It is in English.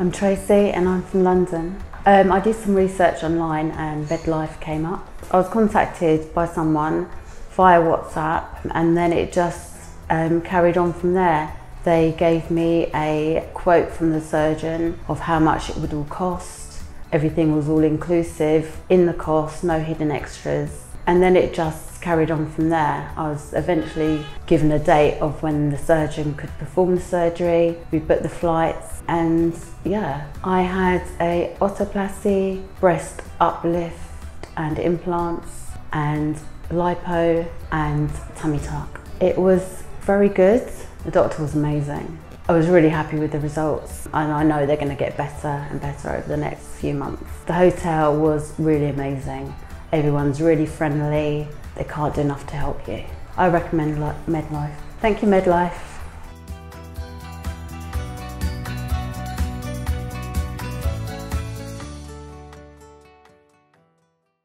I'm Tracey and I'm from London. Um, I did some research online and MedLife came up. I was contacted by someone via WhatsApp and then it just um, carried on from there. They gave me a quote from the surgeon of how much it would all cost. Everything was all inclusive in the cost, no hidden extras. And then it just carried on from there. I was eventually given a date of when the surgeon could perform the surgery. We booked the flights and yeah, I had a otoplasty, breast uplift and implants and lipo and tummy tuck. It was very good. The doctor was amazing. I was really happy with the results and I know they're going to get better and better over the next few months. The hotel was really amazing. Everyone's really friendly. They can't do enough to help you. I recommend MedLife. Thank you, MedLife.